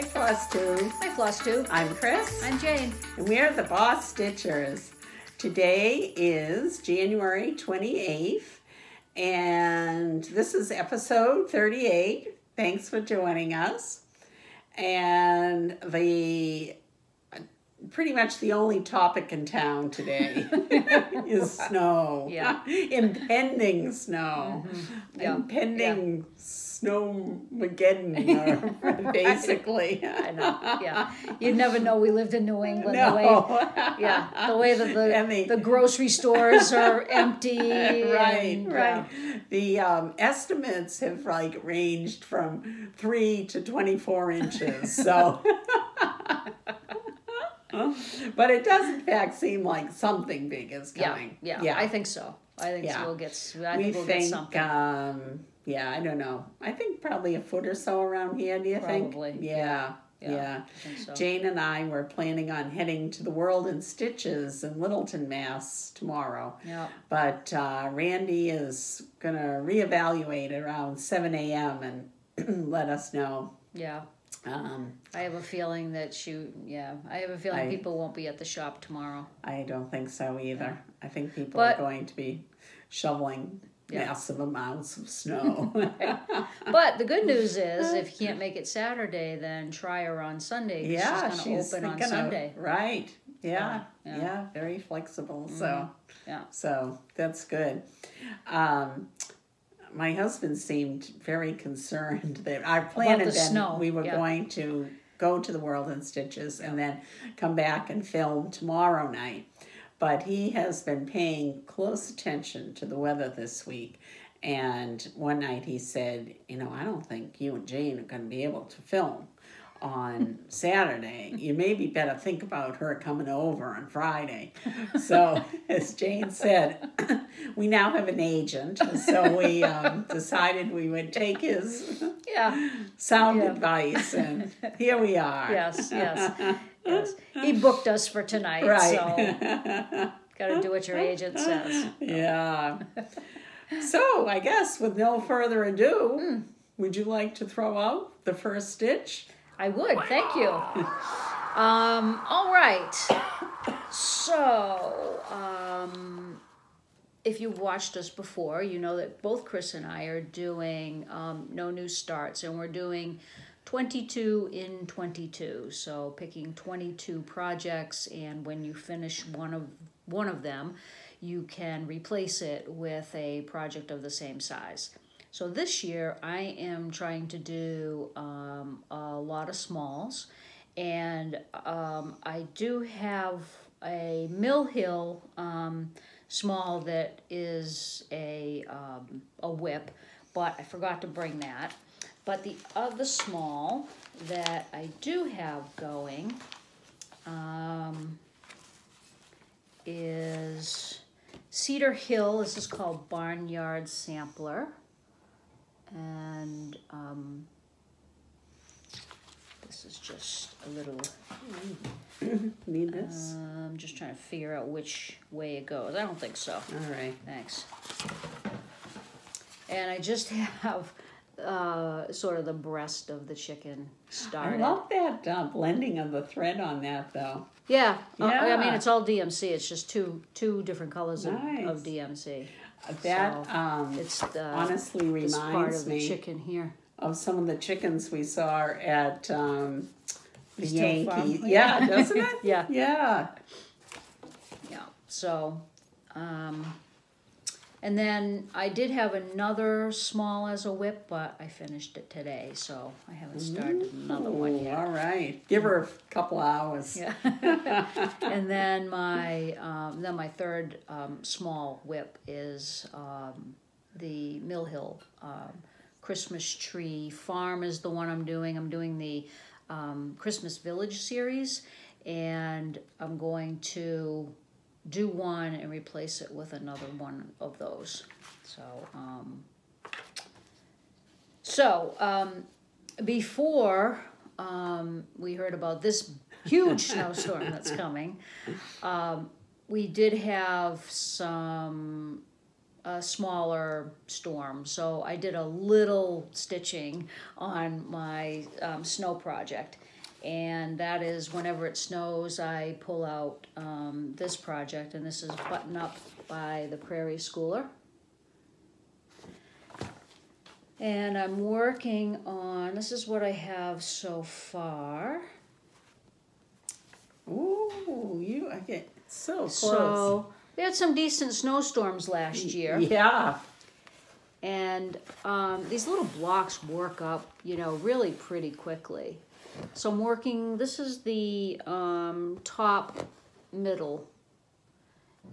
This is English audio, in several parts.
Hi, Floss Tube. Hi, Floss Tube. I'm Chris. I'm Jane. And we're the BosStitchers. Today is January 28th, and this is episode 38. Thanks for joining us. And the pretty much the only topic in town today is snow. Yeah. Impending snow. Yeah. Impending snow Mageddon, basically. I know. Yeah. You'd never know we lived in New England. No. The way, yeah. The way that the, And the- the grocery stores are empty. right, and, right. uh, The um, estimates have like ranged from three to twenty-four inches. So, but it does in fact seem like something big is yeah, coming. yeah. I think so. I think Yeah. we'll get. I we think we'll get something. Um, yeah, I don't know. I think probably a foot or so around here. Do you Probably, think? Yeah, yeah, yeah. So. Jane and I were planning on heading to the World in Stitches in Littleton, Mass. tomorrow. Yeah. But uh, Randy is going to reevaluate around 7 a.m. and let us know. Yeah. Um, I have a feeling that she. Yeah. I have a feeling I- people won't be at the shop tomorrow. I don't think so either. I think people But- are going to be shoveling Yeah. massive amounts of snow. But the good news is, if you can't make it Saturday, then try her on Sunday. yeah, she's she's open on thinking of- Sunday. right. Yeah, Yeah, yeah, yeah. Mm-hmm. very flexible. So, Yeah. so that's good. Um, my husband seemed very concerned that our plan had been we were yeah. going to go to the World in Stitches and then come back and film tomorrow night. But he has been paying close attention to the weather this week. And one night he said, You know, I don't think you and Jane are going to be able to film on Saturday. You maybe better think about her coming over on Friday. So, as Jane said, we now have an agent. So, we um, decided we would take his Yeah. sound Yeah. advice, and here we are. Yes. Yes. yes. He booked us for tonight, Right. so got to do what your agent says. yeah. So, I guess with no further ado, Hmm. would you like to throw out the first stitch? I would. Thank you. Um, all right. So, um, if you've watched us before, you know that both Chris and I are doing um, no new starts, and we're doing 22 in 22. So, picking 22 projects, and when you finish one of one of them, you can replace it with a project of the same size. So this year I am trying to do um, a lot of smalls, and um, I do have a Mill Hill um, small that is a um, a whip, but I forgot to bring that. But the other small that I do have going um, is Cedar Hill. This is called Barnyard Sampler and um, this is just a little. Need this? Uh, I'm just trying to figure out which way it goes. I don't think so. All right. Thanks. And I just have uh, sort of the breast of the chicken I love that uh, blending of the thread on that, though. yeah, uh, I mean it's all DMC. It's just two two different colors of, of DMC. That So, um, It's the honestly this part reminds of the me chicken here. of some of the chickens we saw at um, the Still Farm? Yankee. Yeah, doesn't it? Yeah. Yeah. Yeah. So, um, and then I did have another small as a whip, but I finished it today, so I haven't started another one yet. all right. Give her a couple hours. Yeah. and then my um, then my third um, small whip is um, the Mill Hill um, Christmas tree farm is the one I'm doing. I'm doing the um, Christmas Village series, and I'm going to do one and replace it with another one of those. So, um, so um, before um, we heard about this huge snowstorm that's coming, um, we did have some a smaller storm. So I did a little stitching on my um, snow project. And that is whenever it snows, I pull out um, this project, and this is Button Up by the Prairie Schooler. And I'm working on, this is what I have so far. Ooh, you I get so close. So we had some decent snowstorms last year. Yeah. and um, these little blocks work up, you know, really pretty quickly. So I'm working. This is the um, top middle,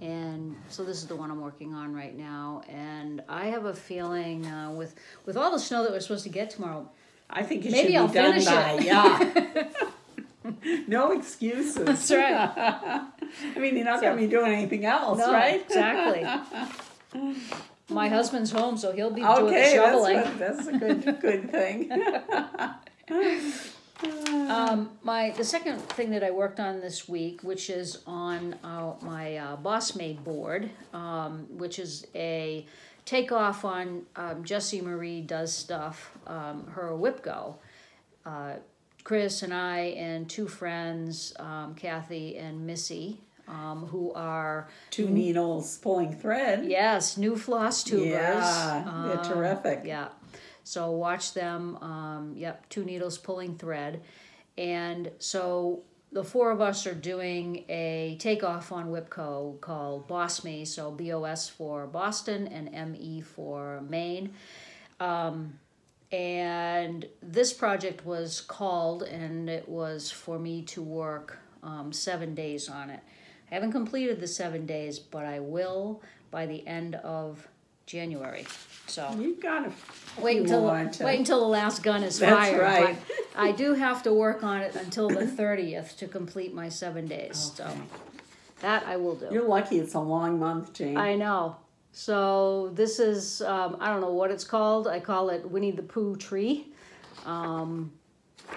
and so this is the one I'm working on right now. And I have a feeling uh, with with all the snow that we're supposed to get tomorrow, I think it Maybe should I'll be done finish by it. yeah. no excuses. That's right. I mean, you're not going to be doing anything else, No, right? exactly. My husband's home, so he'll be doing the Okay, that's, shoveling. what, that's a good good thing. Um, my the second thing that I worked on this week, which is on uh, my uh, boss made board, um, which is a takeoff on um, Jessie Marie does stuff, um, her Whipgo. Uh, Chris and I and two friends, um, Kathy and Missy, um, who are Two needles pulling thread. yes new floss tubers. Yeah, they're Um, terrific. yeah. So watch them. Um, yep, two needles pulling thread. And so the four of us are doing a takeoff on Whipgo called Boss Me. So B O S for Boston and M E for Maine. Um, and this project was called, and it was for me to work um, seven days on it. I haven't completed the seven days, but I will by the end of January. So You've got to wait until to- wait until the last gun is That's fired. right. I do have to work on it until the thirtieth to complete my seven days. So that I will do. You're lucky it's a long month, Jane. I know. So this is um, I don't know what it's called. I call it Winnie the Pooh tree. Um,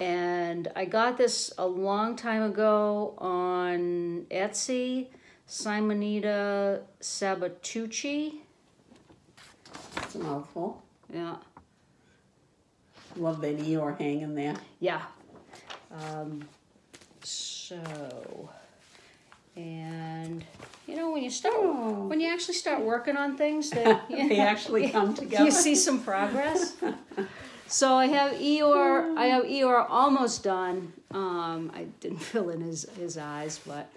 and I got this a long time ago on Etsy. Simonetta Sabatucci. It's a mouthful. Yeah. Love that Eeyore hanging there. Yeah. Um, so, and you know when you start Oh. when you actually start working on things, that They actually come together. you see some progress. so I have Eeyore. I have Eeyore almost done. Um, I didn't fill in his his eyes, but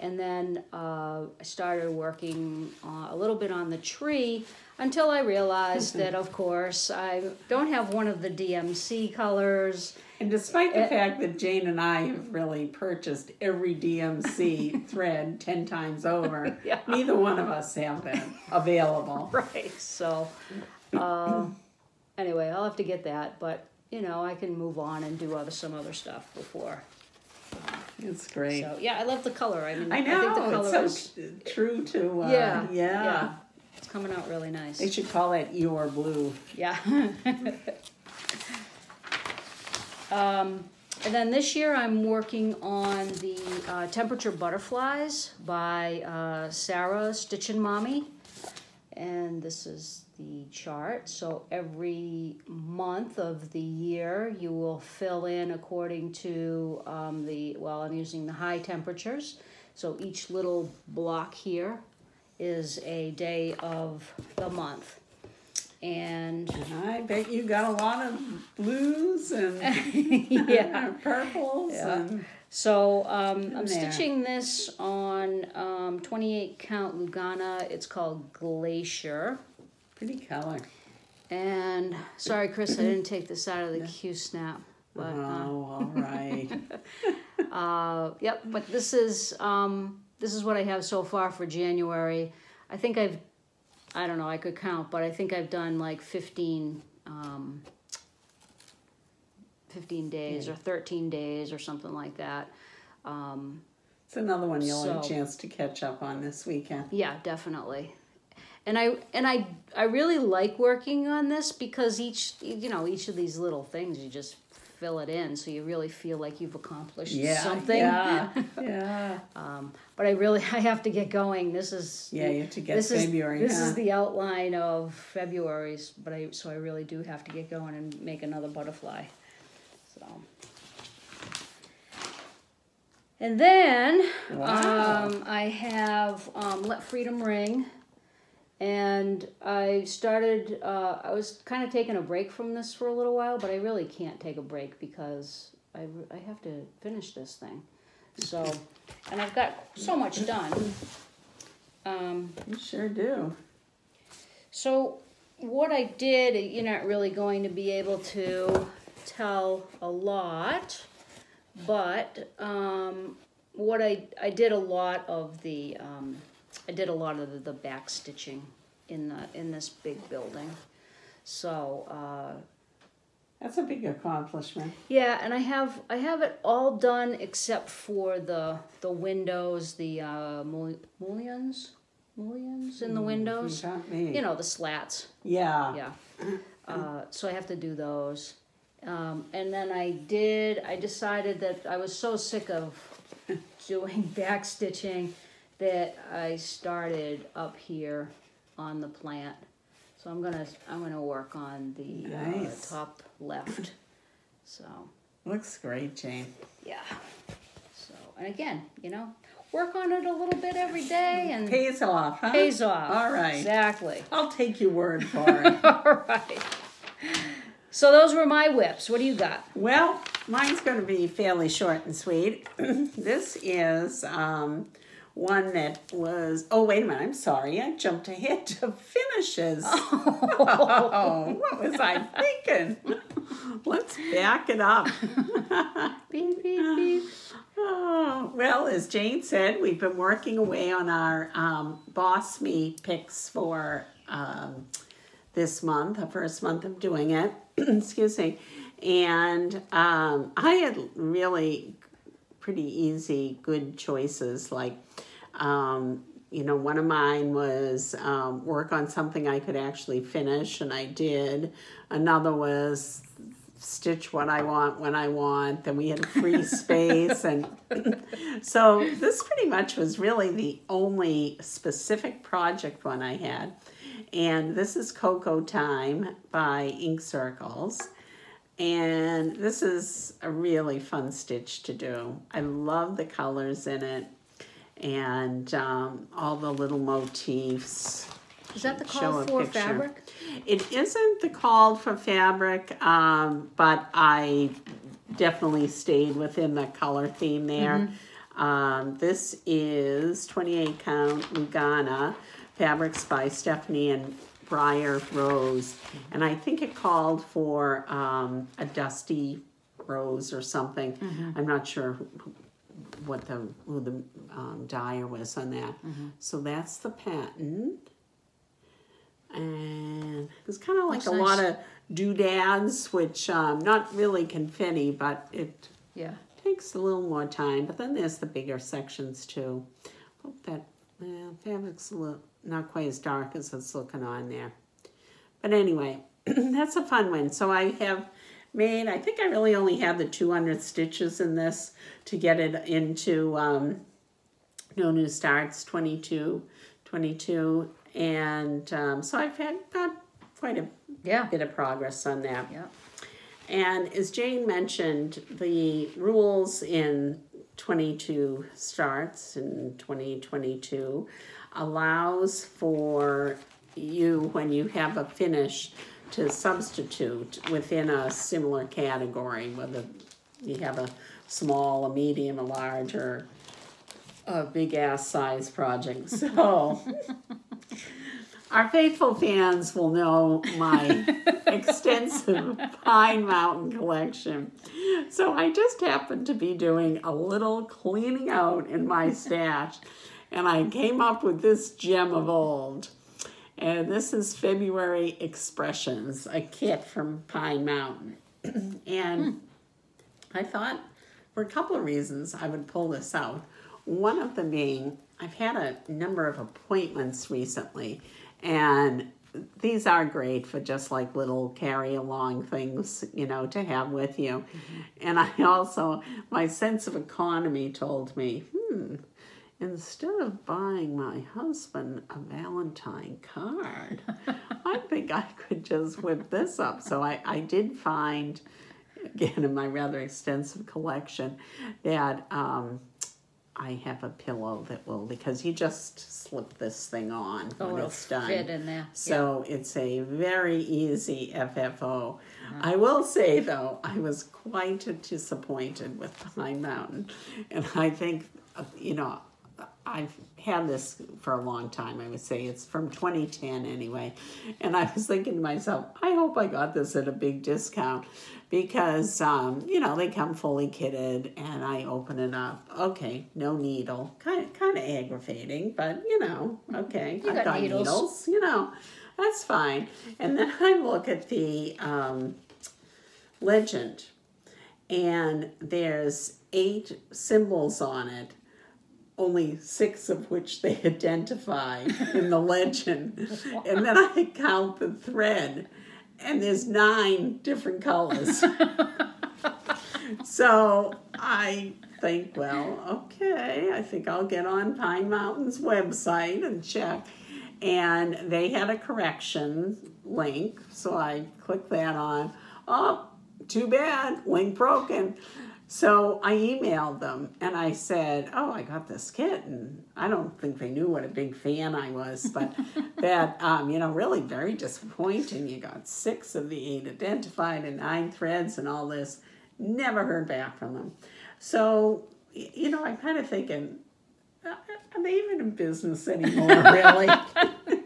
and then uh, I started working uh, a little bit on the tree until I realized that, of course, I don't have one of the DMC colors. And despite the Eh. fact that Jane and I have really purchased every DMC thread 10 times over, Yeah. neither one of us have them available. Right. So, uh, anyway, I'll have to get that, but you know, I can move on and do other some other stuff before. It's great. So yeah, I love the color. I mean, I I think the know, color it's is so tr- true to, uh, yeah, yeah. It's coming out really nice. They should call it your Blue. Yeah. um, and then this year I'm working on the uh, Temperature Butterflies by uh, Sarah Stitchin' Mommy. And this is the chart. So every month of the year you will fill in according to um, the, well, I'm using the high temperatures. So each little block here is a day of the month. And And I bet you got a lot of blues and yeah. purples Yeah. and So um, I'm there. stitching this on um, 28 count Lugana. It's called Glacier. Pretty color. And sorry, Chris, I didn't take this out of the Q snap. But uh, oh, all right. uh, yep. But this is um, this is what I have so far for January. I think I've I don't know. I could count, but I think I've done like 15. Um, 15 days or 13 days or something like that. Um, It's another one you'll have a chance to catch up on this weekend. Yeah, definitely. And I and I I really like working on this because each you know each of these little things you just fill it in, so you really feel like you've accomplished Yeah, something. yeah, yeah. Um, but I really I have to get going. This is Yeah, you have to get this February, Is, this huh? is the outline of February's, but I so I really do have to get going and make another butterfly. So. And then Wow. um, I have um, Let Freedom Ring, and I started. Uh, I was kind of taking a break from this for a little while, but I really can't take a break because I, I have to finish this thing. So, and I've got so much done. Um, You sure do. so what I did, you're not really going to be able to tell a lot, but um, what I I did a lot of the um, I did a lot of the, the back stitching in the in this big building. So uh, That's a big accomplishment. yeah, and I have I have it all done except for the the windows, the uh, mullions, mullions in the windows. You. You know the slats. Yeah. Yeah. Uh, so I have to do those. Um, and then I did, I decided that I was so sick of doing back stitching that I started up here on the plant. So I'm gonna, I'm gonna work on the Nice. uh, top left. So, Looks great, Jane. yeah. So, and again, you know, work on it a little bit every day and Pays off, huh? pays off. All right. Exactly. I'll take your word for it. All right. So those were my whips. What do you got? well, mine's going to be fairly short and sweet. this is um, one that was. Oh, wait a minute. I'm sorry. I jumped ahead to finishes. Oh, what was I thinking? Let's back it up. Beep, beep, beep. Oh, well, as Jane said, we've been working away on our um, Boss Me picks for um, this month, the first month of doing it. Excuse me. And um, I had really pretty easy, good choices. Like, um, you know, one of mine was um, work on something I could actually finish, and I did. Another was stitch what I want when I want. Then we had free space, and so this pretty much was really the only specific project one I had. And this is Cocoa Time by Ink Circles. And this is a really fun stitch to do. I love the colors in it and um, all the little motifs. Is that the call for picture. fabric? It isn't the call for fabric, um, but I definitely stayed within the color theme there. Um, this is 28 count Lugana fabrics by Stephanie and Briar Rose, and I think it called for um, a dusty rose or something. I'm not sure what the who the um, dyer was on that. So that's the patent and it's kind of like a nice. lot of doodads, which um, not really confetti, but it Yeah. takes a little more time. But then there's the bigger sections too. Hope that well, fabric's a little, not quite as dark as it's looking on there. But anyway, that's a fun one. So I have made. I think I really only had the 200 stitches in this to get it into. Um, no new starts 22 22 and um, so i've had quite a Yeah. bit of progress on that Yeah. and as jane mentioned the rules in 22 starts in 2022 allows for you when you have a finish to substitute within a similar category whether you have a small a medium a large or a big ass size project. So our faithful fans will know my extensive Pine Mountain collection. So I just happened to be doing a little cleaning out in my stash and I came up with this gem of old. And this is February Expressions, a kit from Pine Mountain. and I thought for a couple of reasons I would pull this out. One of them being I've had a number of appointments recently, and these are great for just like little carry along things, you know, to have with you. And I also, my sense of economy told me, hmm, instead of buying my husband a Valentine card, I think I could just whip this up. So I, I did find, again, in my rather extensive collection, that um, I have a pillow that will, because you just slip this thing on Oh, when it's done. fit in there. So it's a very easy FFO. I will say though, I was quite disappointed with Pine Mountain, and I think uh, you know I've had this for a long time. I would say it's from 2010 anyway, and I was thinking to myself, I hope I got this at a big discount because um, you know they come fully kitted, and I open it up. Okay, no needle, kind of kind of aggravating, but you know, okay, You I've got needles. you know, that's fine. And then I look at the um, legend, and there's eight symbols on it, only six of which they identify in the legend. And then I count the thread, and there's nine different colors. so I think, well, okay, I think I'll get on Pine Mountain's website and check. And they had a correction link, so I clicked that on. Oh, too bad, link broken. So I emailed them and I said, Oh, I got this kit. And I don't think they knew what a big fan I was, but that, um, you know, really very disappointing. You got six of the eight identified and nine threads and all this. Never heard back from them. So, you know, I'm kind of thinking, uh, are they even in business anymore, really?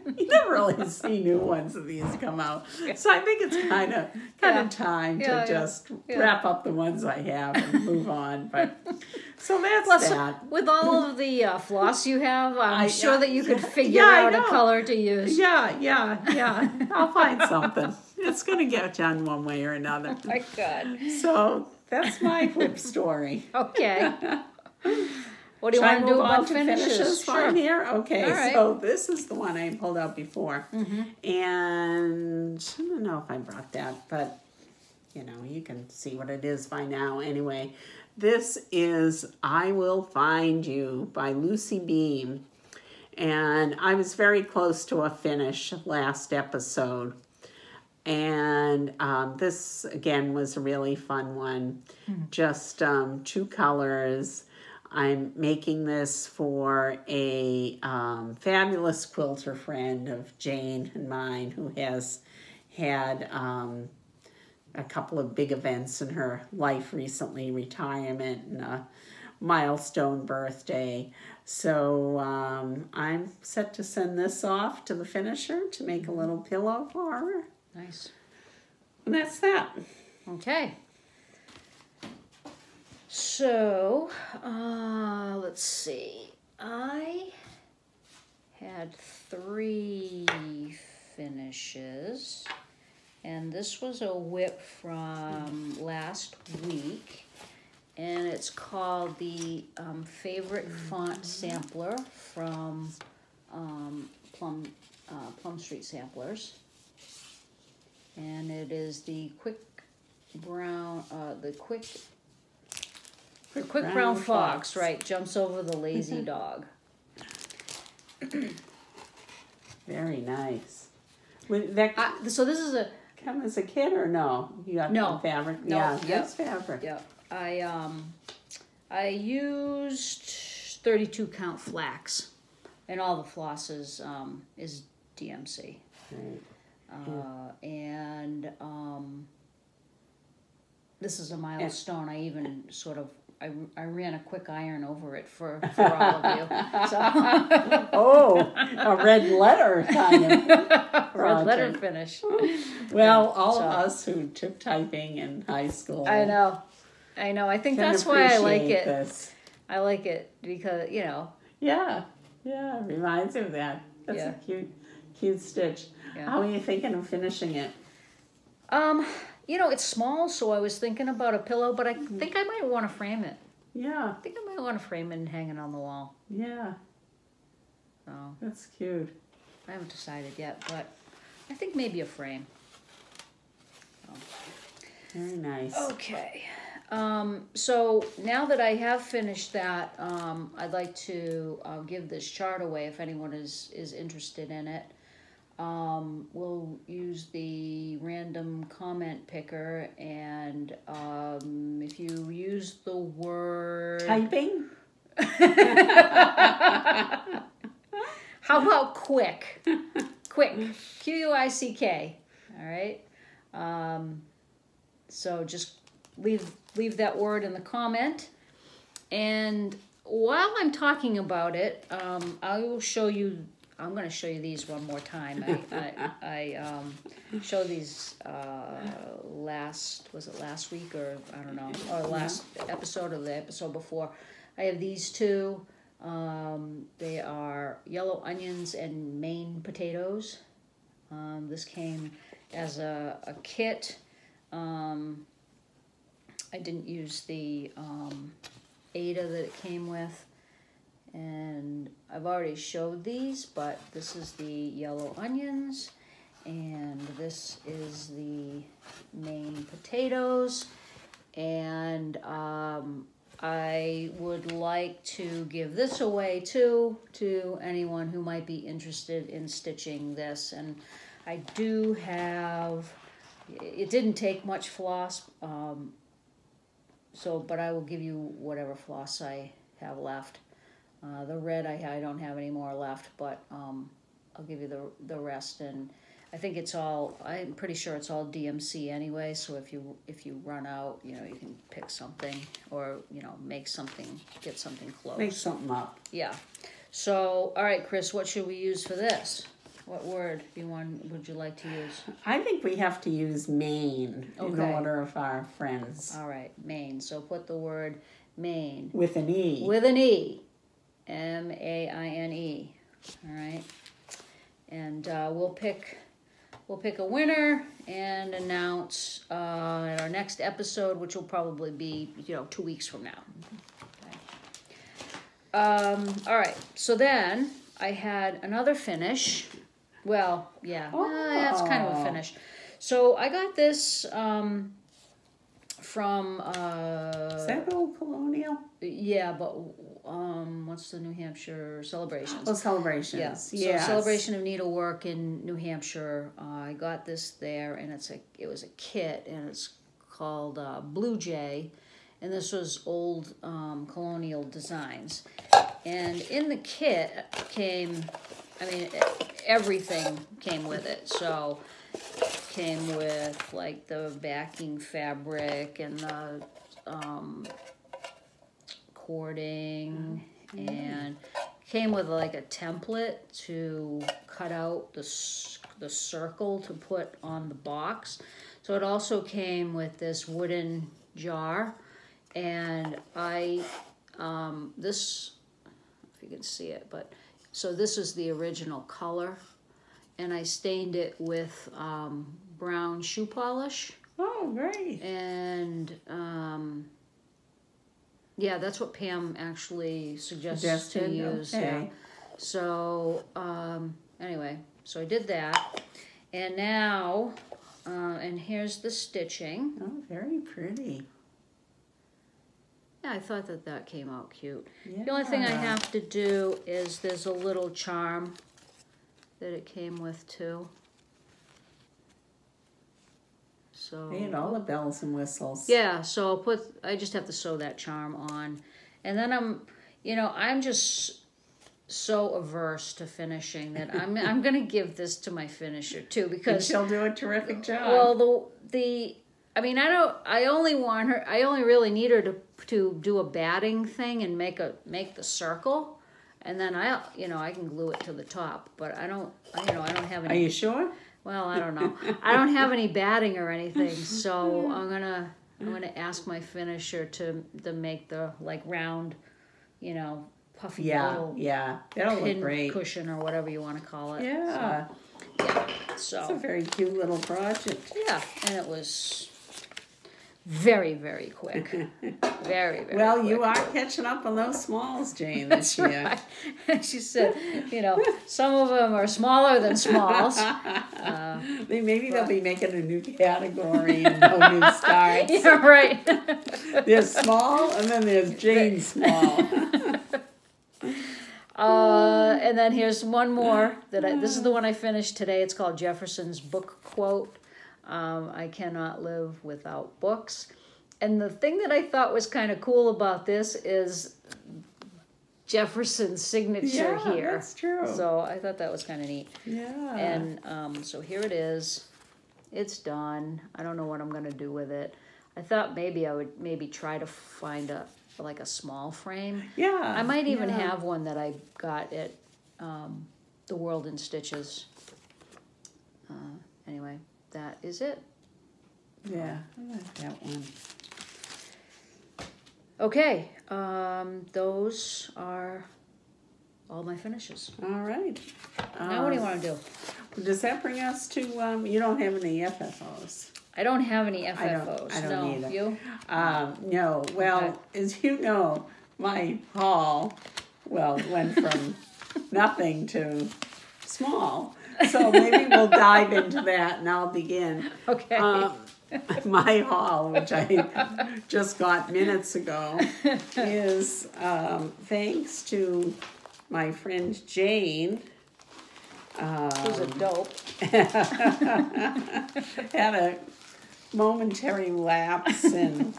you never really see new ones of these come out. So I think it's kind of kind Yeah. of time to yeah. just Yeah. wrap up the ones I have and move on. But so that's Plus, that. with all of the uh, floss you have, I'm I- sure that you could yeah, figure yeah, out a color to use. Yeah, yeah, yeah. I'll find something. It's gonna get done one way or another. My God. So that's my whip story. Okay. What do you Shall I want to do move about on to finishes? while I'm here? Okay, right. Mm-hmm. so this is the one I pulled out before. And I don't know if I brought that, but you know, you can see what it is by now anyway. This is I Will Find You by Lucy Beam. And I was very close to a finish last episode. And um, this again was a really fun one. Just um, two colors. I'm making this for a um, fabulous quilter friend of Jane and mine who has had um, a couple of big events in her life recently retirement and a milestone birthday. So um, I'm set to send this off to the finisher to make a little pillow for her. Nice. And that's that. Okay. So, uh, let's see. I had three finishes, and this was a whip from last week, and it's called the um, Favorite Font Sampler from um, Plum uh, Plum Street Samplers, and it is the quick brown, uh, the quick, the quick brown, fox, right? Jumps over the lazy dog. Very nice. That Uh, so this is a come as a kid or no? You got No. fabric? No, Yeah, yep. fabric. yeah. I um, I used thirty-two count flax, and all the flosses um is DMC. Right. Uh, and um, this is a milestone. I even sort of I, I ran a quick iron over it for, for all of you. So Oh, a red letter kind of. red letter finish. Well, all So- of us who took typing in high school. I know, I know. I think that's why I like it. This. I like it because you know. Yeah, yeah, it reminds me of that. That's Yeah. a cute, cute stitch. Yeah. How are you thinking of finishing it? Um, you know, it's small, so I was thinking about a pillow, but I think I might want to frame it. Yeah, I think I might want to frame it and hang it on the wall. yeah, So that's cute. I haven't decided yet, but I think maybe a frame. Very nice. Okay. Um, so now that I have finished that, um, I'd like to uh, give this chart away if anyone is, is interested in it. Um, we'll use the random comment picker, and um, if you use the word. Typing? How about quick? quick. Q U I C K. All right. Um, so just leave leave that word in the comment. And while I'm talking about it, um, I will show you. I'm going to show you these one more time. I I, I um, showed these uh, last was it last week or I don't know or last episode or the episode before. I have these two. Um, they are yellow onions and Maine potatoes. Um, this came as a, a kit. Um, I didn't use the um, Aida that it came with. And I've already showed these, but this is the yellow onions. And this is the Maine potatoes. And um, I would like to give this away too to anyone who might be interested in stitching this. And I do have, it didn't take much floss, um, so, but I will give you whatever floss I have left. Uh, the red I, I don't have any more left, but um, I'll give you the, the rest. And I think it's all, I'm pretty sure it's all DMC anyway, so if you, if you run out, you know, you can pick something or, you know, make something, get something close. Make something up. Yeah. So, all right, Chris, what should we use for this? What word you want? Would you like to use? I think we have to use Maine in Okay. order of our friends. All right, Maine. So put the word Maine With an E. with an E, M A I N E. All right, and uh, we'll pick we'll pick a winner and announce uh, at our next episode, which will probably be you know two weeks from now. Okay. Um, all right. So then I had another finish. Well, yeah, uh, that's kind of a Oh. finish. So I got this um, from uh, Is that Olde Colonial? yeah, but um, what's the New Hampshire celebrations? Oh, celebrations. yeah, so Yes. celebration of needlework in New Hampshire. Uh, I got this there, and it's a it was a kit, and it's called uh, Blue Jay, and this was old um, colonial designs. And in the kit came, I mean, everything came with it. So came with like the backing fabric and the um, cording and came with like a template to cut out the the circle to put on the box. So it also came with this wooden jar, and I um, this if you can see it, but so this is the original color, and I stained it with um, brown shoe polish Oh, great. and um, yeah, that's what Pam actually suggests to Suggested, use. Yeah. So um, anyway, so I did that, and now, uh, and here's the stitching. Oh, very pretty. Yeah, I thought that that came out cute. The only thing I have to do is there's a little charm that it came with too. So all the bells and whistles. Yeah, so I'll put I just have to sew that charm on. And then I'm you know, I'm just so averse to finishing that I'm I'm gonna give this to my finisher too And because she'll do a terrific job. well the the I mean I don't I only want her I only really need her to to do a batting thing and make a make the circle and then I you know I can glue it to the top but I don't I, you know I don't have any Are you sure? Well, I don't know. I don't have any batting or anything, so I'm gonna I'm gonna ask my finisher to to make the like round, you know, puffy Yeah, little yeah. That'll look great. cushion or whatever you want to call it. Yeah. So, yeah. It's a So very cute little project. yeah, and it was very, very quick. Very, very Well, quick. you are catching up on those smalls, Jane, this That's year. right. she said, you know, some of them are smaller than smalls. They- Maybe they'll be making a new category and no new starts. yeah, right. There's small and then there's Jane Small. Uh, and then here's one more that I, this is the one I finished today. It's called Jefferson's book quote. Um, I cannot live without books. And the thing that I thought was kind of cool about this is Jefferson's signature yeah, here. that's true. So I thought that was kind of neat. yeah. And um, so here it is. It's done. I don't know what I'm gonna do with it. I thought maybe I would maybe try to find a like a small frame. yeah. I might even yeah. have one that I got at um, the World in Stitches. Uh, anyway, that is it. Yeah, I like that one. Okay, um, those are all my finishes. All right. Now, what do you Um, want to do? Does that bring us to, um, you don't have any FFOs? I don't have any don't- FFOs. I don't no, either. you? Um, no, well, Okay. as you know, my haul, well, went from nothing to small. So maybe we'll dive into that and I'll begin. Okay. Um, my haul, which I just got minutes ago, is um, thanks to my friend Jane. Who's a Um, dope? had a momentary lapse in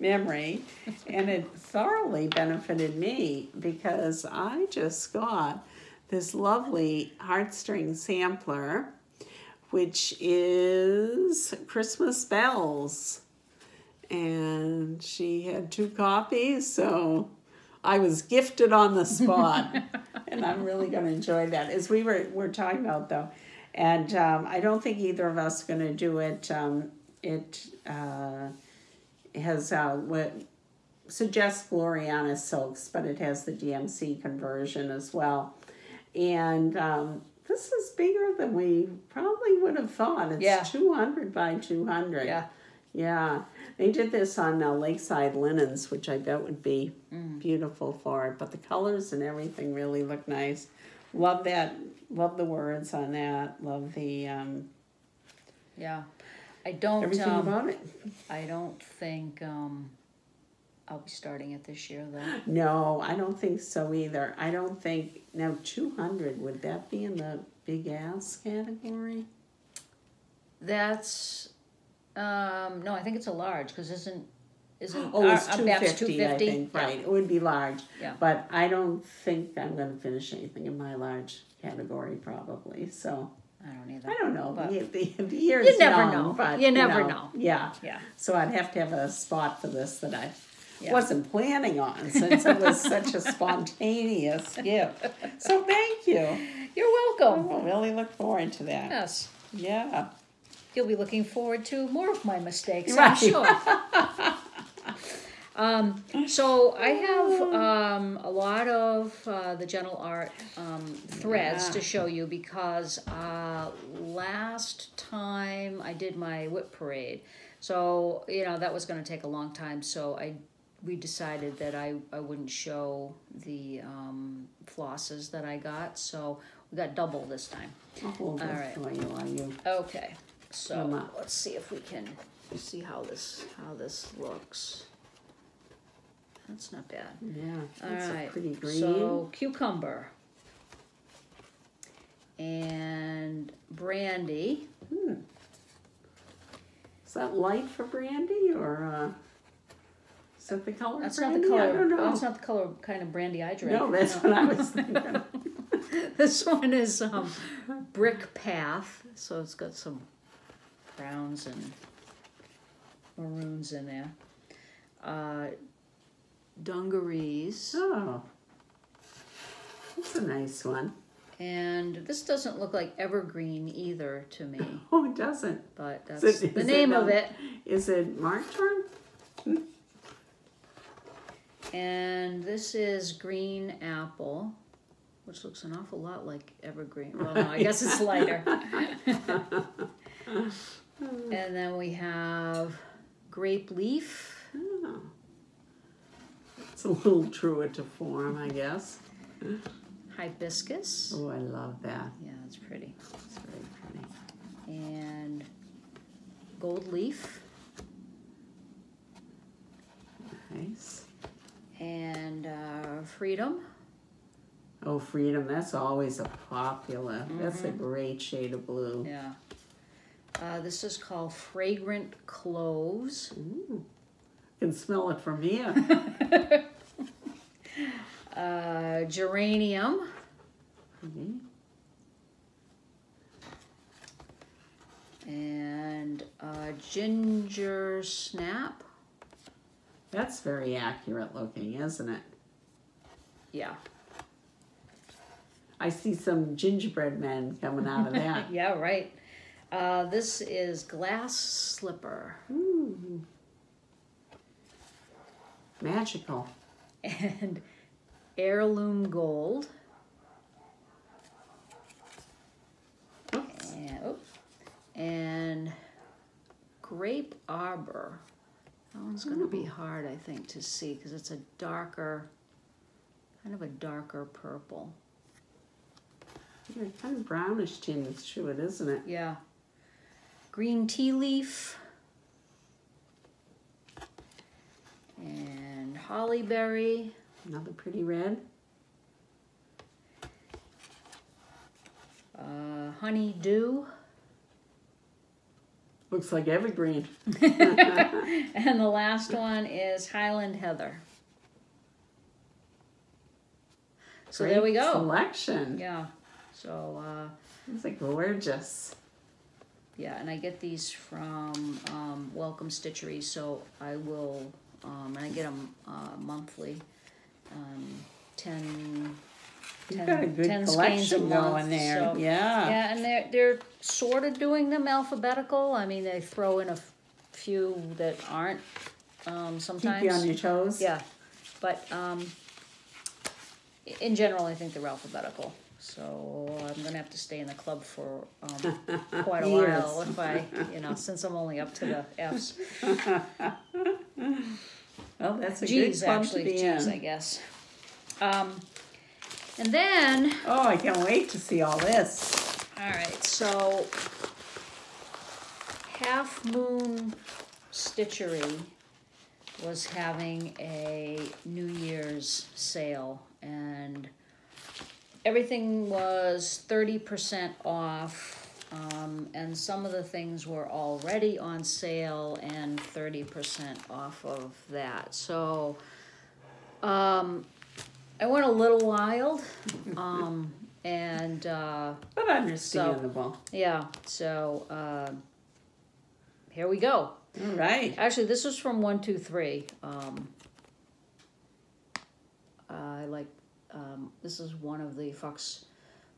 memory, and it thoroughly benefited me because I just got this lovely heartstring sampler, which is Christmas Bells. And she had two copies, so I was gifted on the spot. and I'm really going to enjoy that. As we were, were talking about, though, and um, I don't think either of us going to do it. Um, it uh, has uh, what suggests Gloriana silks, but it has the DMC conversion as well. And um, this is bigger than we probably would have thought. It's Yeah. 200 by 200. Yeah. Yeah, they did this on uh, Lakeside Linens, which I bet would be Mm. beautiful for it. But the colors and everything really look nice. Love that. Love the words on that. Love the um, Yeah. I don't. everything Um, about it. I don't think um, I'll be starting it this year though. No, I don't think so either. I don't think now two hundred would that be in the big ass category? That's um, no, I think it's a large because isn't isn't Oh, it's our two fifty. I 250? think Yeah. right. It would be large. Yeah. But I don't think I'm going to finish anything in my large category probably. So. I don't either. I don't know. But- the, the, the year's You never young, know. But, You never know. Yeah. Yeah. So I'd have to have a spot for this that I Yeah. wasn't planning on since it was such a spontaneous gift. So thank you. You're welcome. will really look forward to that. Yes. Yeah. You'll be looking forward to more of my mistakes, Right. I'm sure. um, so I have um, a lot of uh, the gentle art um, threads Yeah. to show you because uh, last time I did my whip parade, so you know that was going to take a long time. So I we decided that I, I wouldn't show the um, flosses that I got. So we got double this time. I'll hold All right. for you while you. Okay, so let's see if we can see how this how this looks. That's not bad. Yeah. All That's right. a pretty green. So cucumber and brandy. Is that light for brandy or uh, is that the color? That's of not the color. I don't know. That's not the color kind of brandy I drink. no, that's what I was thinking. this one is um, brick path, so it's got some browns and maroons in there. Uh, dungarees. oh, that's a nice one. And this doesn't look like evergreen either to me, Oh, it doesn't. but that's it- the name it, of it. Is it March? And this is green apple, which looks an awful lot like evergreen. Well, no, I guess it's lighter. and then we have grape leaf, Oh. It's a little truer to form, I guess. hibiscus. Oh, I love that. Yeah, that's pretty. It's very pretty. And gold leaf. Nice. And uh, freedom. Oh, freedom. That's always a popular. That's a great shade of blue. Yeah. Uh, this is called fragrant cloves. Ooh. Can smell it from here. Uh, geranium. Mhm. And uh, ginger snap. That's very accurate looking, isn't it? Yeah. I see some gingerbread men coming out of that. Yeah, right. Uh, this is glass slipper. Ooh. Magical. And heirloom gold. Oops. And, oh, and grape arbor. That one's going to be hard, I think, to see because it's a darker, kind of a darker purple. Yeah, kind of brownish tinge to it, isn't it? Yeah. Green tea leaf. And hollyberry. Another pretty red. Uh, honey dew. Looks like evergreen. And the last one is Highland Heather. So there we go. Selection. Yeah. So uh, It's like gorgeous. yeah, and I get these from um, Welcome Stitchery, so I will, um, and I get them uh, monthly. Um, 10, You've 10 got a good 10 a collection going there. so- yeah. Yeah, and they're they're sort of doing them alphabetical. I mean, they throw in a few that aren't um, sometimes. Keep you on your toes. Yeah, but um, in general, I think they're alphabetical. So I'm gonna have to stay in the club for um, quite a while if I, you know, since I'm only up to the F's. Well, that's a G's good club actually, to be G's, I guess. Um, and then, Oh, I can't wait to see all this. all right, so Half Moon Stitchery was having a New Year's sale, and everything was 30% off. Um, and some of the things were already on sale and 30% off of that. So um, I went a little wild. Um, and uh, But understandable. yeah, so uh, here we go. All right. Actually, this was from one two three. Um, I like um, this is one of the Fox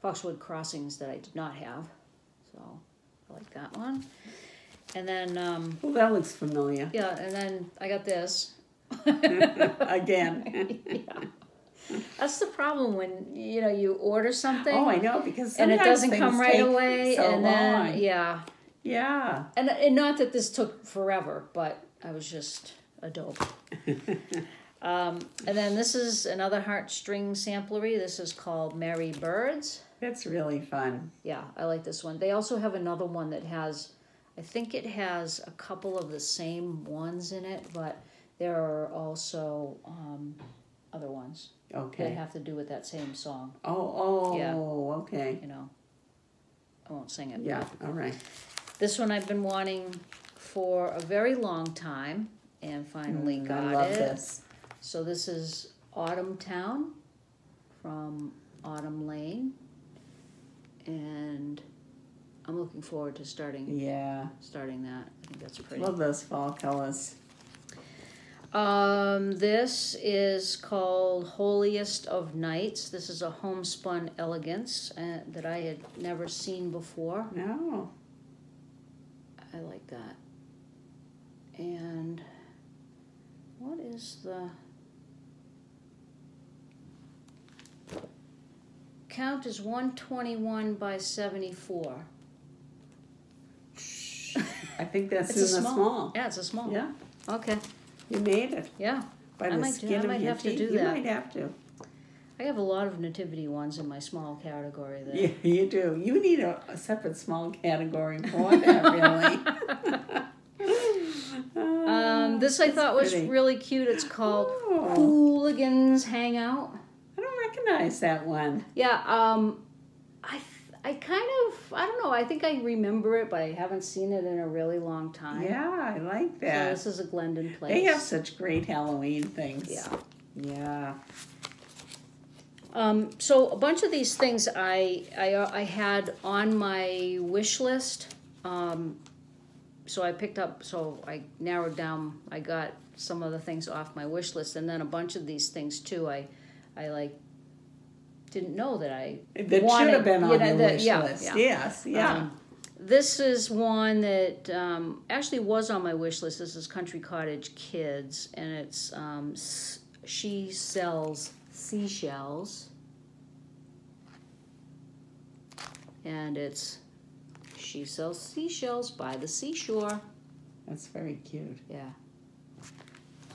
Foxwood crossings that I did not have, so I like that one. And then um, Well, that looks familiar. yeah, and then I got this. Again. yeah. That's the problem when you know you order something oh, I know because and it doesn't come right away, so and then long. yeah, Yeah. and and not that this took forever, but I was just a dope. um, and then this is another heartstring samplery. This is called Merry Birds. That's really fun. Yeah, I like this one. They also have another one that has, I think it has a couple of the same ones in it, but there are also um, other ones that Okay. have to do with that same song. Oh, oh, Yeah. okay. You know, I won't sing it. Yeah, all right. This one I've been wanting for a very long time and finally Mm, got I love it. this. So this is Autumn Towne from Autumn Lane. And I'm looking forward to starting Yeah. starting that. I think that's pretty. Love those fall colors. Um, this is called Holiest of Nights. This is a homespun elegance uh, that I had never seen before. No. I like that. And what is the count is 121 by 74. I think that's It's a the small. small. Yeah, it's a small. Yeah, okay. You made it Yeah. by I the might skin I of might your have to teeth. do you that. might have to. I have a lot of nativity ones in my small category there. Yeah, you do. You need a, a separate small category for that, really. Um, this I That's thought was pretty. really cute. It's called Oh. Whooligan's Hangout. I don't recognize that one. Yeah, um, I I kind of I don't know. I think I remember it, but I haven't seen it in a really long time. Yeah, I like So that. this is a Glendon place. they have such great Halloween things. Yeah. Yeah. Um, so a bunch of these things I I, I had on my wish list. Um, so I picked up. So I narrowed down. I got some of the things off my wish list, and then a bunch of these things too. I I like didn't know that I That wanted- should have been on you know, your that- wish yeah, list. yeah. Yes, yeah. Um, this is one that um, actually was on my wish list. This is Country Cottage Kids, and it's um, s- she sells seashells, and it's she sells seashells by the seashore. That's very cute. Yeah.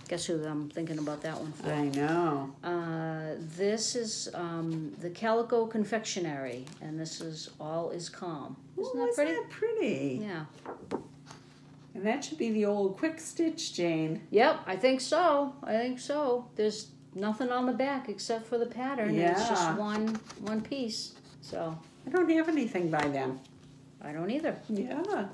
Guess who I'm thinking about that one for? I know. Uh, this is um, the Calico Confectionery, and this is All Is Calm. Isn't Ooh, that pretty? that pretty? Yeah. And that should be the old quick stitch, Jane. Yep, I think so. I think so. There's nothing on the back except for the pattern. and It's just one one piece. So I don't have anything by them. I don't either. Yeah.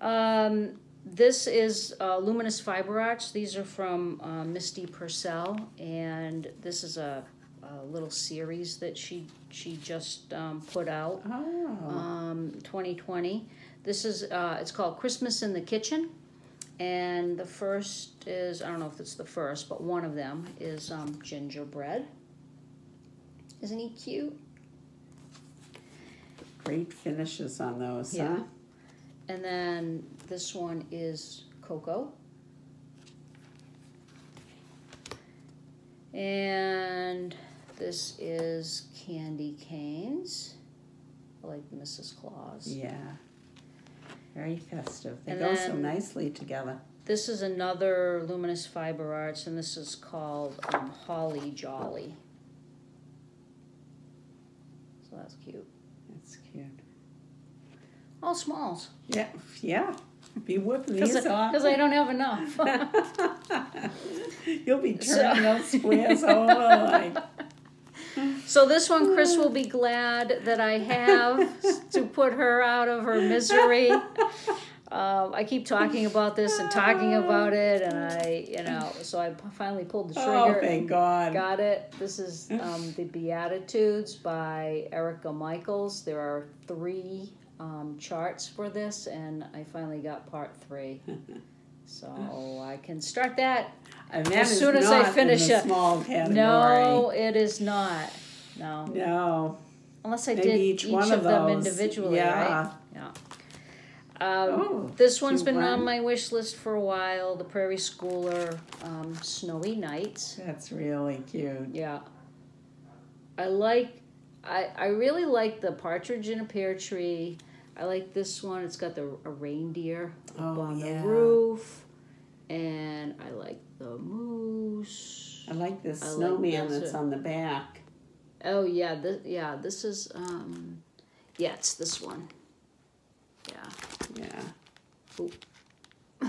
Um, this is uh, Luminous Fiber Arts. These are from uh, Misty Purcell, and this is a, a little series that she she just um, put out. Oh. um, 2020. This is uh, it's called Christmas in the Kitchen, and the first is I don't know if it's the first, but one of them is um, gingerbread. Isn't he cute? Great finishes on those, Yeah. huh? And then this one is cocoa. And this is candy canes, like Mrs. Claus. Yeah. Very festive. They And go so nicely together. This is another Luminous Fiber Arts, and this is called um, Holly Jolly. So that's cute. That's cute. All smalls. Yeah, yeah. Be whipping these Because off. I don't have enough. You'll be So- turning those squares over like. so this one, Chris will be glad that I have to put her out of her misery. Um, I keep talking about this and talking about it, and I, you know, so I finally pulled the trigger. Oh, thank God. Got it. This is um, the Beatitudes by Erica Michaels. There are three um, charts for this, and I finally got part three. So I can start that. And that As soon as I finish it- small category. No, it is not. No, No. unless I Maybe did each each, one of, of them individually, Yeah. right? Yeah. Um, Oh, this one's been on my wish list for a while. The Prairie Schooler um, Snowy Nights. That's really cute. Yeah. I like I I really like the partridge in a pear tree. I like this one. It's got the a reindeer up Oh, on yeah. the roof. And I like the moose. I like this I like snowman that's on the back. Oh yeah, this yeah, this is um yeah, it's this one. Yeah. Yeah.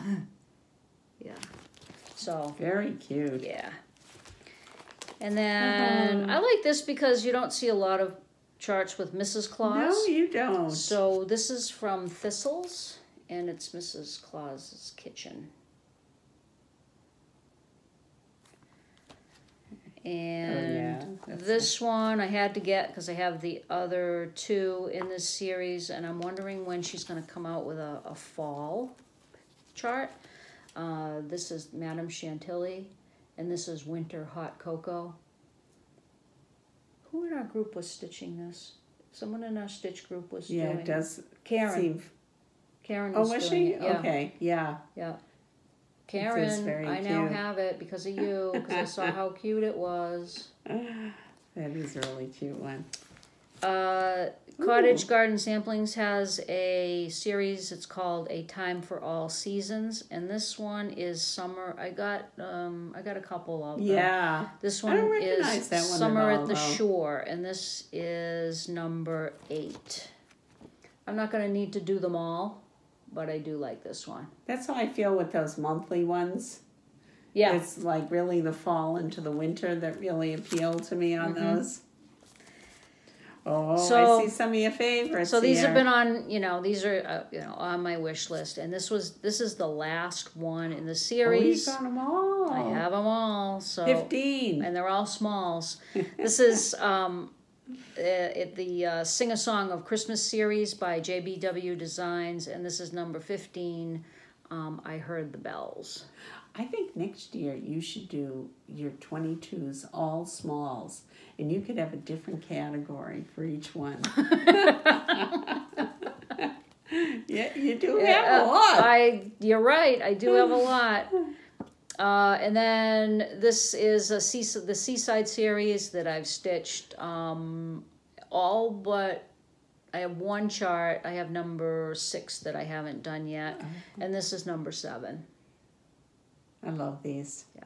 Yeah. So Very cute. Yeah. And then Uh-huh. I like this because you don't see a lot of charts with Mrs. Claus. No, you don't. So this is from Thistles, and it's Mrs. Claus's kitchen. And Oh, that's this one I had to get because I have the other two in this series, and I'm wondering when she's going to come out with a, a fall chart. Uh, this is Madame Chantilly, and this is Winter Hot Cocoa. Who in our group was stitching this? Someone in our stitch group was yeah, doing it does Karen. seem. Karen Oh, was, was doing she? it. Yeah. Okay, yeah. Yeah. Karen, very I now cute. have it because of you, because I saw how cute it was. That is a really cute one. Uh, Cottage Garden Samplings has a series. It's called A Time for All Seasons, and this one is summer. I got um I got a couple of them. Yeah. This one is one at Summer all, at the though. Shore, and this is number eight. I'm not gonna need to do them all, but I do like this one. That's how I feel with those monthly ones. Yeah, It's like really the fall into the winter that really appeal to me on those. Oh. So- I see some of your favorites. so these have been on. You know, these are uh, you know on my wish list, and this was this is the last one in the Oh, you series. got them all. I have them all. So Fifteen. and they're all smalls. This is um, uh, it, the uh, Sing a Song of Christmas series by JBW Designs, and this is number 15. Um, I Heard the Bells. I think next year you should do your 22s all smalls and you could have a different category for each one. yeah, you do have a lot. I, you're right, I do have a lot. Uh, and then this is a sea, the Seaside series that I've stitched um, all but I have one chart. I have number six that I haven't done yet, and this is number seven. I love these. Yeah.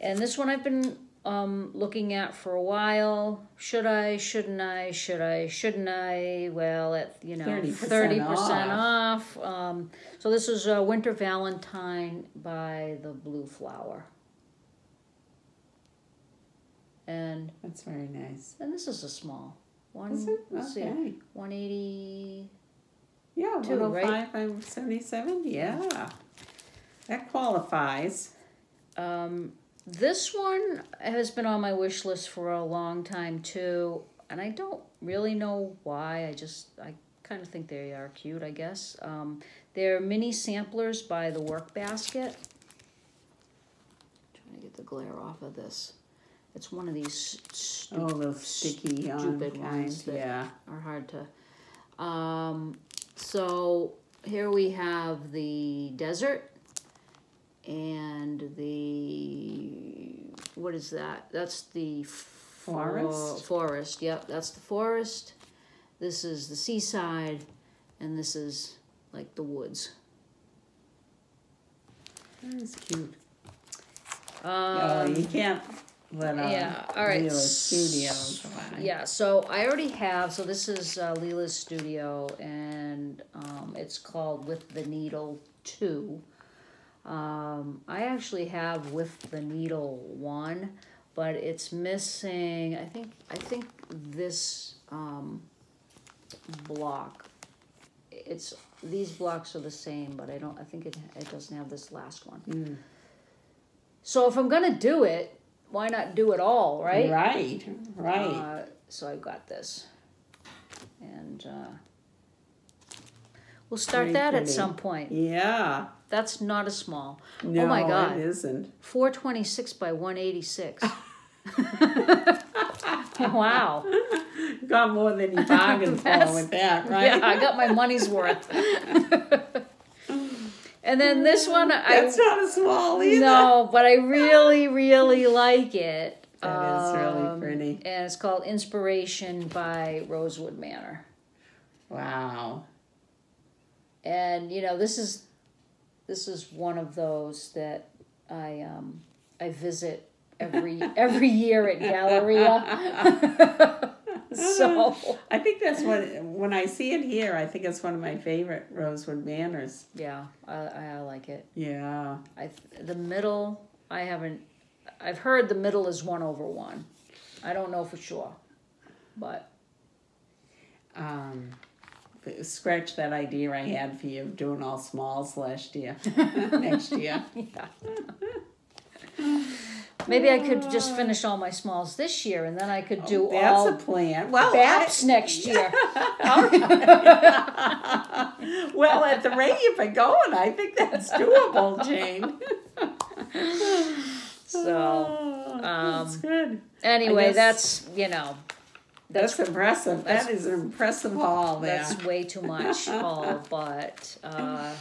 And this one I've been um, looking at for a while. Should I? Shouldn't I? Should I? Shouldn't I? Well, at you know, 30% thirty percent off. Um, so this is uh, Winter Valentine by the Blue Flower. And That's very nice. and this is a small one. Is it? Let's see, Okay. one eighty. Yeah, Two, right? 105 by 77. Yeah. That qualifies. Um, this one has been on my wish list for a long time too, and I don't really know why. I just I kind of think they are cute. I guess um, they're mini samplers by the Work Basket. Trying to get the glare off of this. It's one of these stu- Oh, those sticky stupid ones that- Yeah. are hard to. Um, so here we have the desert and the what is that? That's the fo- Forest? forest. Yep, that's the forest. This is the seaside, and this is like the woods. That's cute. Um, oh, you can't let uh, yeah, all right, Lila's studio. Yeah, so I already have. So this is uh, Lila's studio, and um, it's called With the Needle Two. Um, I actually have With the Needle One, but it's missing. I think. I think this um, block. It's these blocks are the same, but I don't. I think it it doesn't have this last one. Mm. So if I'm gonna do it, why not do it all, right? Right, right. Uh, so I've got this. And uh, we'll start Very that at some point. yeah. That's not a small. No, oh my God. isn't. 426 by 186. wow. Got more than you bargained for with that, right? Yeah, I got my money's worth. and then this one, I. Not a small either. No, but I really, really like it. That is really Um, pretty. And it's called Inspiration by Rosewood Manor. Wow. and you know this is this is one of those that I um I visit every every year at Galleria. so I think that's what when I see it here, I think it's one of my favorite Rosewood Manors. yeah, I, I like it. Yeah. I the middle I haven't I've heard the middle is one over one. I don't know for sure, but Um, scratch that idea I had for you of doing all smalls last year, next year. yeah. Maybe I could just finish all my smalls this year, and then I could do Oh, That's all a plan. Well, BAPs next year. I- well, at the rate you've been going, I think that's doable, Jane. So Oh, that's um, good. anyway, that's you know That's, impressive. that's- that is an impressive haul there. that's way too much haul, but uh,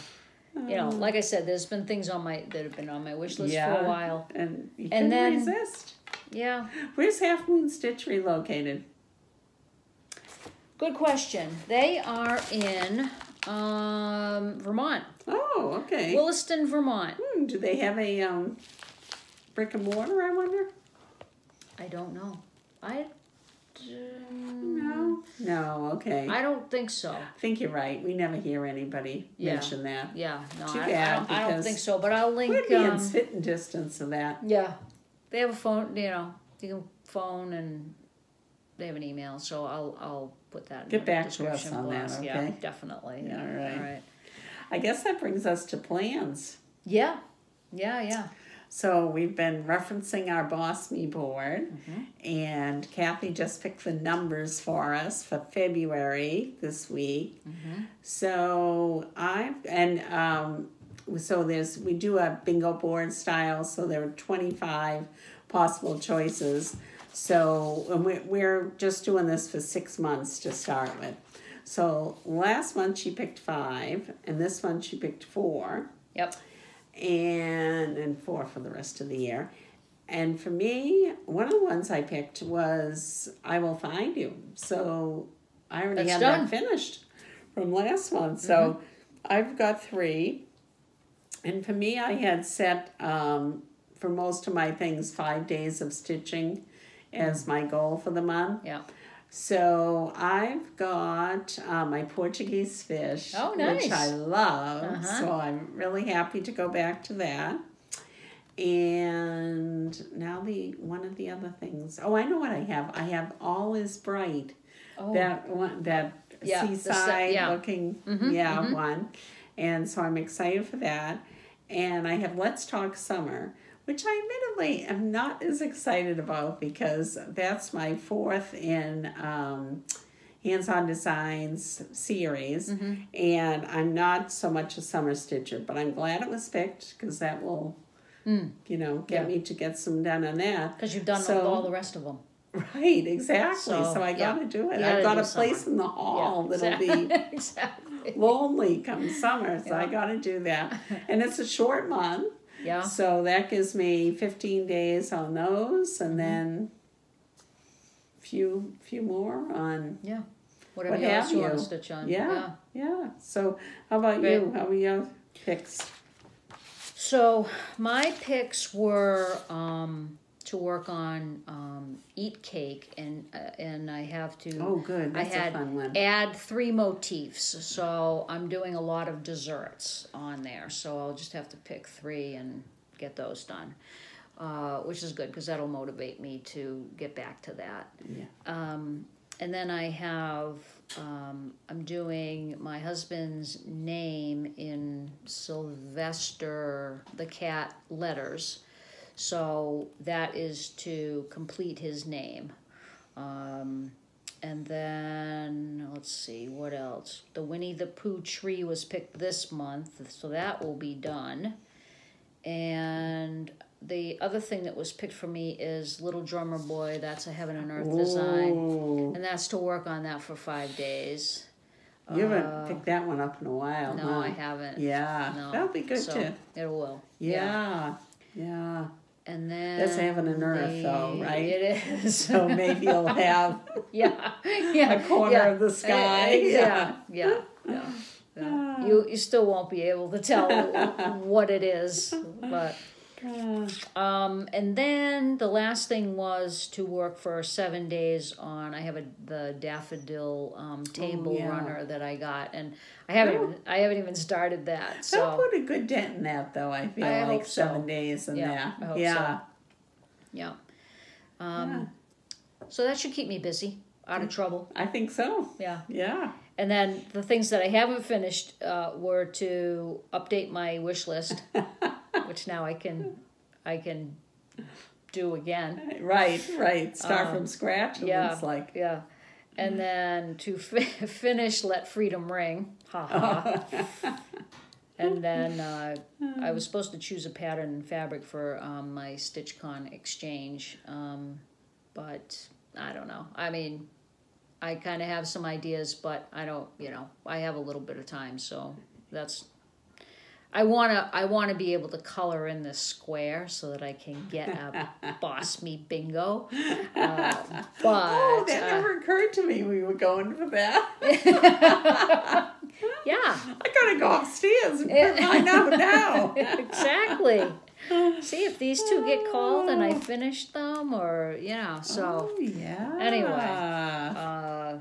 you know, like I said, there's been things on my that have been on my wish list for a while. And you And can then- resist. Yeah, Where's Half Moon Stitch relocated? Good question. They are in um, Vermont, Oh, okay. Williston, Vermont. Hmm, do they have a um, brick and mortar? I wonder. I don't know. I. No. No. Okay. I I don't think so. think you're right. We never hear anybody Yeah. mention that. Yeah, no, Too I, I, bad, don't, I don't because think so. But I'll link. We'd be in Um, spitting distance of that. yeah, they have a phone. You know, you can phone and they have an email. So I'll I'll put that. Get in back the to us description on that, box. Yeah, okay? definitely. Yeah, all right. All right. I guess that brings us to plans. Yeah, yeah, yeah. So we've been referencing our Boss Me board, Mm-hmm. and Kathy just picked the numbers for us for February this week. Mm-hmm. So I've and um, so there's we do a bingo board style, so there are twenty five possible choices. So and we're we're just doing this for six months to start with. So last month she picked five, and this month she picked four Yep. And and four for the rest of the year. And for me, one of the ones I picked was "I Will Find You." So I already That's had done. that finished from last month. So I've got three, and for me, I had set um, for most of my things five days of stitching as my goal for the month. Yeah. So I've got uh, my Portuguese fish, Oh, which. I love. Uh-huh. So I'm really happy to go back to that. And now the one of the other things. Oh, I know what I have. I have All Is Bright. Oh. That one, that Yeah, seaside yeah. looking, Mhm, yeah, mhm. one. And so I'm excited for that. And I have Let's Talk Summer, which I admittedly am not as excited about because that's my fourth in um, Hands On Designs series. Mm-hmm. And I'm not so much a summer stitcher, but I'm glad it was picked because that will, you know, get Mm. Yeah. me to get some done on that. Because you've done So- all the rest of them. Right, exactly. So, So, I yeah. gotta do it. I've got a place summer. in the hall yeah, that'll be exactly. lonely come summer, so I gotta do that. And it's a short month, Yeah. so that gives me fifteen days on those, Mm-hmm. and then few few more on. Yeah. Whatever What else have you want to stitch on. Yeah. Yeah. So how about Great. you? How are your picks? So my picks were um, to work on um, eat cake, and uh, and I have to. Oh, good. I That's had a fun one. add three motifs, so I'm doing a lot of desserts on there. So I'll just have to pick three and get those done, uh, which is good because that'll motivate me to get back to that. Yeah. Um, and then I have, um, I'm doing my husband's name in Sylvester the cat letters. So that is to complete his name. Um, and then, let's see, what else? The Winnie the Pooh tree was picked this month, so that will be done. And the other thing that was picked for me is Little Drummer Boy. That's a Heaven and Earth design. And that's to work on that for five days. You haven't Uh, picked that one up in a while, No, huh? I haven't. Yeah, No. that'll be good so too. It will. Yeah, yeah. And then That's Heaven and Earth, though, right? It is. So maybe you'll have yeah, yeah, a corner yeah. of the sky. Uh, yeah, yeah, yeah. yeah. You you still won't be able to tell what it is, but Uh, um, and then the last thing was to work for seven days on. I have a the daffodil um, table Oh, yeah. runner that I got, and I haven't Oh. even I haven't even started that. I'll put a good dent in that, though. I feel I like hope so. seven days in Yeah, there. I hope yeah. yeah, um, so that should keep me busy, out of trouble. I think so. Yeah. Yeah. And then the things that I haven't finished uh, were to update my wish list, which now I can, I can do again. Right, right. Start Um, from scratch. It yeah. like. Yeah, and then to fi- finish, let freedom ring. Ha ha. and then uh, I was supposed to choose a pattern and fabric for um, my StitchCon exchange, um, but I don't know. I mean, I kind of have some ideas, but I don't. You know, I have a little bit of time, so that's. I wanna I wanna be able to color in this square so that I can get a boss me bingo. Uh, but Oh, that uh, never occurred to me. We were going for that. yeah, I gotta go upstairs and find out now. exactly. See if these two get called and I finish them, or you know. So Oh yeah. Anyway. uh,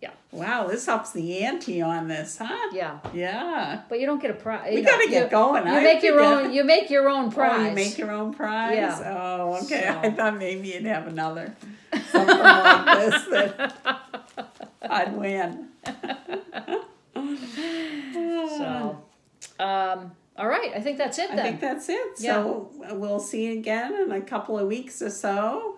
yeah. Wow, this ups the ante on this, huh? yeah. Yeah. But you don't get a prize. We gotta get going. You I make your own. You make your own prize. Oh, you make your own prize? Yeah. Oh, okay. So. I thought maybe you'd have another something like this that I'd win. So, um, all right. I think that's it I think that's it. So we'll see you again in a couple of weeks or so.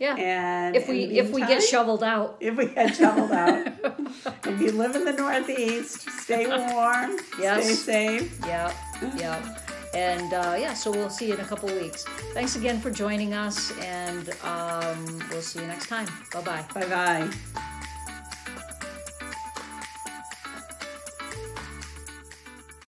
yeah. And if we the if we get shoveled out. if we get shoveled out, if you live in the Northeast, stay warm, Yes. stay safe. Yeah. Yeah. And uh, yeah, so we'll see you in a couple of weeks. Thanks again for joining us, and um, we'll see you next time. Bye bye. Bye bye.